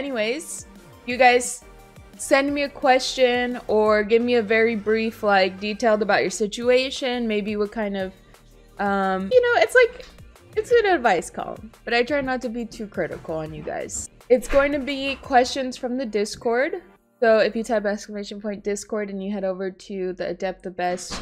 anyways, you guys send me a question or give me a very brief, like, detailed about your situation. Maybe what kind of, um, you know, it's like, it's an advice column, but I try not to be too critical on you guys. It's going to be questions from the Discord. So if you type exclamation point Discord and you head over to the Adept the Best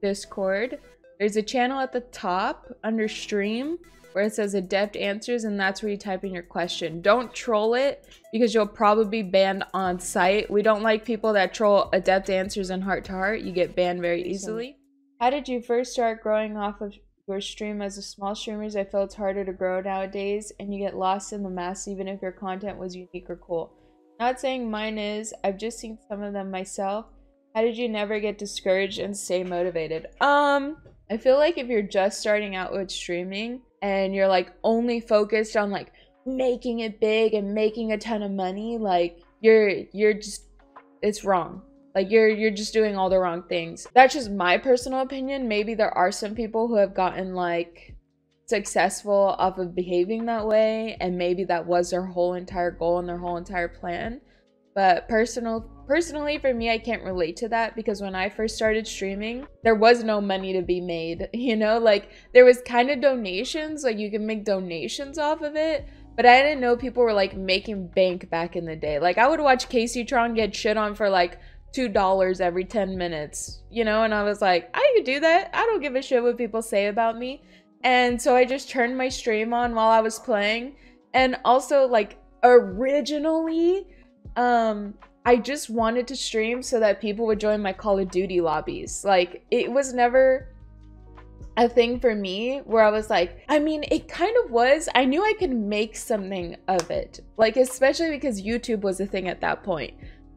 Discord, there's a channel at the top under stream where it says adept answers and that's where you type in your question. Don't troll it because you'll probably be banned on sight. We don't like people that troll adept answers and heart to heart. You get banned very easily. How did you first start growing off of your stream as a small streamers i feel it's harder to grow nowadays and you get lost in the mass even if your content was unique or cool. Not saying mine is i've just seen some of them myself. How did you never get discouraged and stay motivated? Um i feel like if you're just starting out with streaming and you're like only focused on like making it big and making a ton of money like you're you're just it's wrong. Like you're you're just doing all the wrong things. That's just my personal opinion. Maybe there are some people who have gotten like successful off of behaving that way and maybe that was their whole entire goal and their whole entire plan but personal personally for me i can't relate to that because when i first started streaming there was no money to be made you know? Like there was kind of donations like you can make donations off of it but i didn't know people were like making bank back in the day. Like i would watch Kaceytron get shit on for like two dollars every 10 minutes you know? And i was like i could do that. I don't give a shit what people say about me. And so i just turned my stream on while i was playing. And also like originally um I just wanted to stream so that people would join my Call of Duty lobbies. Like it was never a thing for me where I was like, I mean, it kind of was. I knew I could make something of it. Like especially because YouTube was a thing at that point.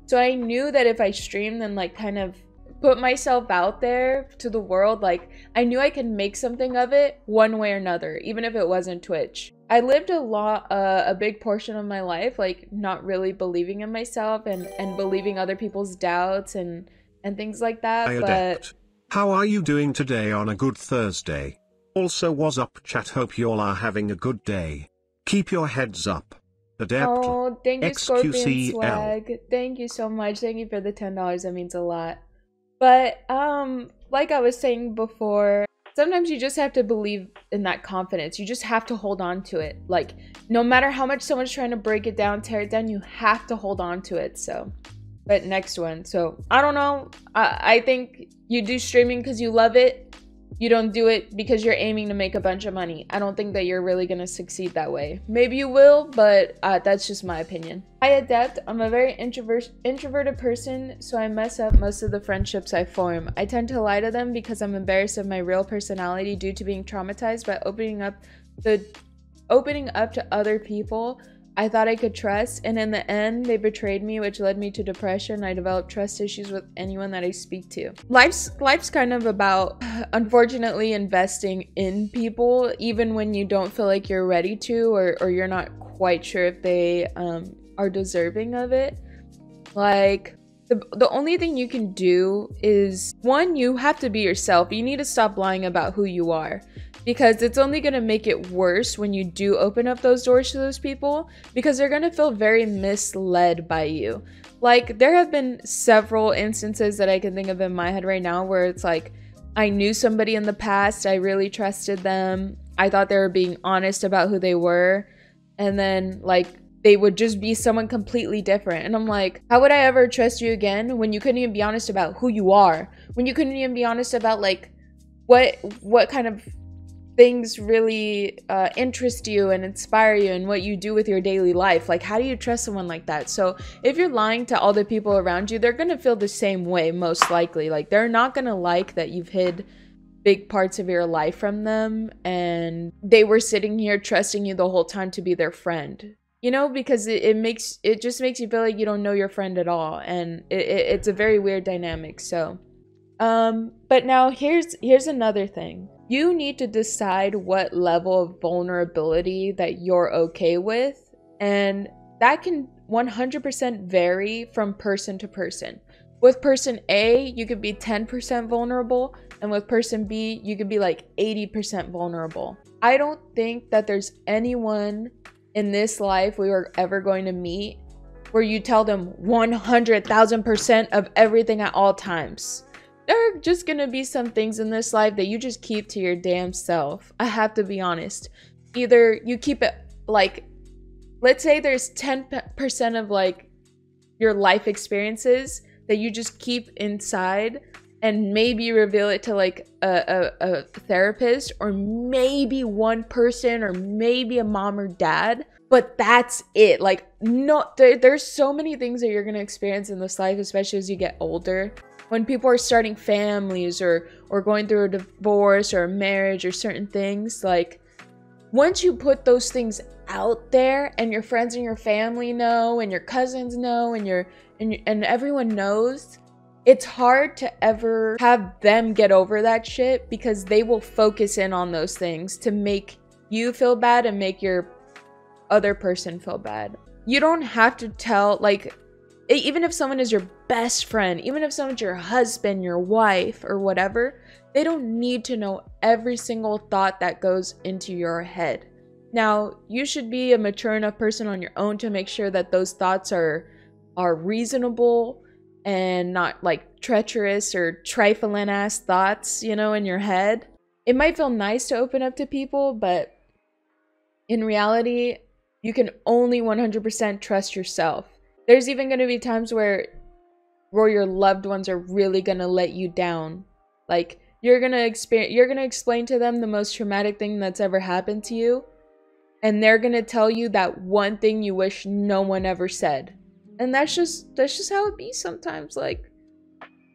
So I knew that if I streamed and like kind of put myself out there to the world, like I knew I could make something of it one way or another, even if it wasn't Twitch. I lived a lot, uh, a big portion of my life, like not really believing in myself and and believing other people's doubts and and things like that. Hi, but Adept. How are you doing today on a good Thursday? Also, was up chat? Hope you all are having a good day. Keep your heads up. Adapt. oh, thank you, Scorpion Swag. Thank you so much. Thank you for the ten dollars. That means a lot. But um, like I was saying before, sometimes you just have to believe in that confidence. You just have to hold on to it. Like no matter how much someone's trying to break it down, tear it down, you have to hold on to it. So, but next one. So I don't know. I, I think you do streaming because you love it. You don't do it because you're aiming to make a bunch of money. I don't think that you're really gonna succeed that way. Maybe you will, but uh, that's just my opinion. Hi Adept, I'm a very introvert introverted person, so I mess up most of the friendships I form. I tend to lie to them because I'm embarrassed of my real personality due to being traumatized by opening up the opening up to other people I thought I could trust, and in the end, they betrayed me, which led me to depression. I developed trust issues with anyone that I speak to. Life's life's kind of about, unfortunately, investing in people, even when you don't feel like you're ready to, or or you're not quite sure if they um, are deserving of it. Like the, the only thing you can do is one you have to be yourself. You need to stop lying about who you are because it's only going to make it worse when you do open up those doors to those people because they're going to feel very misled by you. Like there have been several instances that i can think of in my head right now where it's like i knew somebody in the past i really trusted them i thought they were being honest about who they were and then like they would just be someone completely different. And I'm like, how would I ever trust you again when you couldn't even be honest about who you are? When you couldn't even be honest about like what what kind of things really uh, interest you and inspire you and what you do with your daily life like how do you trust someone like that so if you're lying to all the people around you they're gonna feel the same way most likely like they're not gonna like that you've hid big parts of your life from them and they were sitting here trusting you the whole time to be their friend you know because it, it makes it just makes you feel like you don't know your friend at all. And it, it, it's a very weird dynamic. So um but now here's here's another thing. You need to decide what level of vulnerability that you're okay with. And that can 100% vary from person to person. With person a you could be 10% vulnerable. And with person b you could be like 80% vulnerable. I don't think that there's anyone in this life we were ever going to meet where you tell them 100,000% of everything at all times. There are just gonna be some things in this life that you just keep to your damn self. I have to be honest. Either you keep it like, let's say there's 10% of like your life experiences that you just keep inside and maybe reveal it to like a, a, a, therapist or maybe one person or maybe a mom or dad but that's it. Like no there, there's so many things that you're to experience in this life especially as you get older. When people are starting families or or going through a divorce or a marriage or certain things like once you put those things out there and your friends and your family know and your cousins know and your and, and everyone knows it's hard to ever have them get over that shit because they will focus in on those things to make you feel bad and make your other person feel bad. You don't have to tell, like, even if someone is your best friend, even if someone's your husband, your wife, or whatever, they don't need to know every single thought that goes into your head. Now, you should be a mature enough person on your own to make sure that those thoughts are are reasonable and not like treacherous or trifling ass thoughts, you know, in your head. It might feel nice to open up to people, but in reality, you can only 100% trust yourself. There's even going to be times where where your loved ones are really going to let you down. Like you're going to experience you're going to explain to them the most traumatic thing that's ever happened to you, and they're going to tell you that one thing you wish no one ever said and that's just that's just how it be sometimes like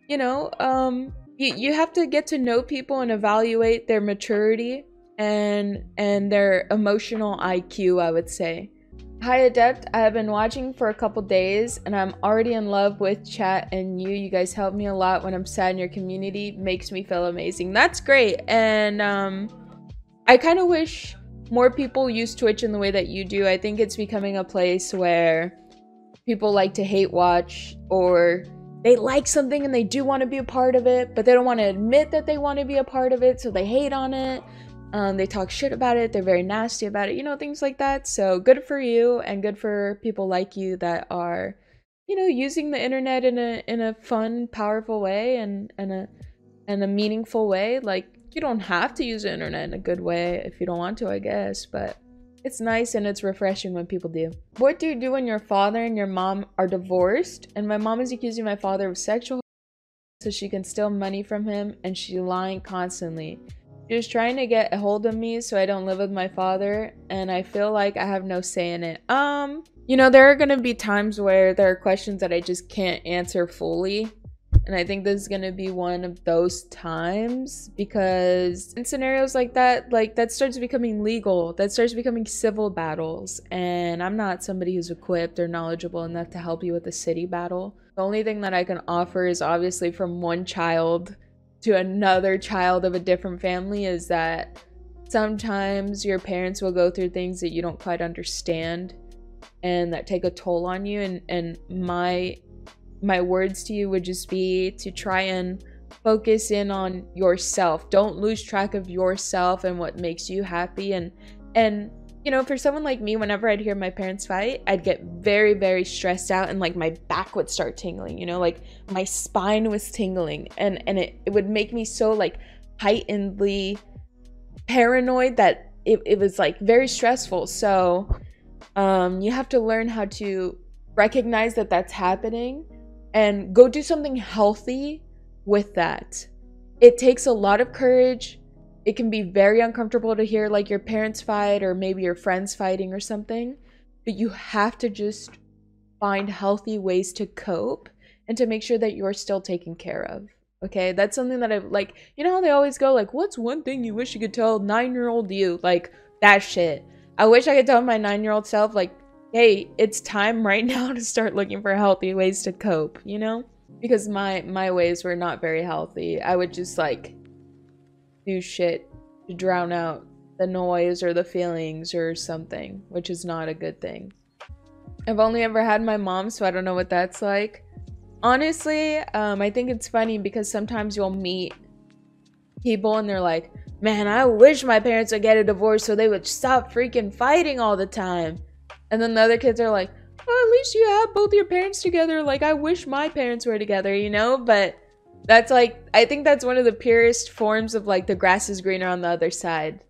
you know um you, you have to get to know people and evaluate their maturity and and their emotional iq i would say. Hi adept. I have been watching for a couple days and i'm already in love with chat and you. You guys help me a lot when i'm sad in your community makes me feel amazing. That's great. And um i kind of wish more people use twitch in the way that you do. I think it's becoming a place where people like to hate watch or they like something and they do want to be a part of it, but they don't want to admit that they want to be a part of it, so they hate on it. Um, they talk shit about it. They're very nasty about it. You know, things like that. So good for you, and good for people like you that are, you know, using the internet in a in a fun, powerful way and and a and a meaningful way. Like you don't have to use the internet in a good way if you don't want to, I guess. But it's nice and it's refreshing when people do. What do you do when your father and your mom are divorced? And my mom is accusing my father of sexual so she can steal money from him and she's lying constantly. She's trying to get a hold of me so I don't live with my father and I feel like I have no say in it. Um, you know, there are going to be times where there are questions that I just can't answer fully and I think this is going to be one of those times because in scenarios like that, like that starts becoming legal, that starts becoming civil battles. And I'm not somebody who's equipped or knowledgeable enough to help you with a city battle. The only thing that I can offer is obviously from one child to another child of a different family is that sometimes your parents will go through things that you don't quite understand and that take a toll on you and and my my words to you would just be to try and focus in on yourself. Don't lose track of yourself and what makes you happy and and you know, for someone like me, whenever I'd hear my parents fight, I'd get very, very stressed out and like my back would start tingling, you know, like my spine was tingling and and it, it would make me so like heightenedly paranoid that it, it was like very stressful. So um you have to learn how to recognize that that's happening and go do something healthy with that. It takes a lot of courage. It can be very uncomfortable to hear like your parents fight or maybe your friends fighting or something, but you have to just find healthy ways to cope and to make sure that you're still taken care of. Okay, that's something that I've like, you know how they always go, like, what's one thing you wish you could tell nine year old you? Like, that shit. I wish I could tell my nine year old self, like, hey, it's time right now to start looking for healthy ways to cope, you know? Because my my ways were not very healthy. I would just like do shit to drown out the noise or the feelings or something, which is not a good thing. I've only ever had my mom, so I don't know what that's like. Honestly, um, I think it's funny because sometimes you'll meet people and they're like, man, I wish my parents would get a divorce so they would stop freaking fighting all the time. And then the other kids are like, well, at least you have both your parents together. Like, I wish my parents were together, you know? But that's like, I think that's one of the purest forms of like the grass is greener on the other side.